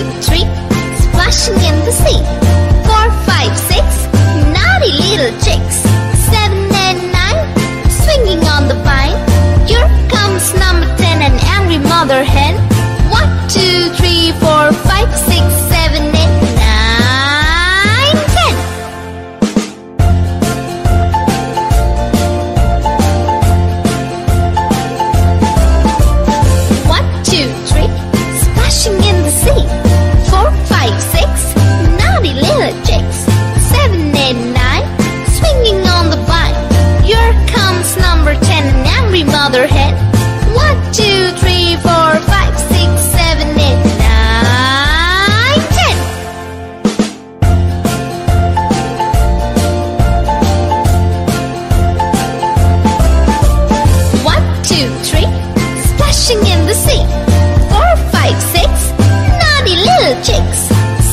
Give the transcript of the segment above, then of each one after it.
two, three, splashing in the sea. Four, five, six, naughty little chicks. Seven and nine, swinging on the vine. Here comes number ten, an angry mother hen. One, two, three, four, five, six. Two, three, four, five, six, seven, eight, nine, ten. One, two, three, splashing in the sea. Four, five, six, naughty little chicks.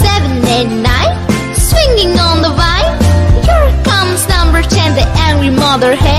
Seven, eight, nine, swinging on the vine. Here comes number ten, the angry mother hen.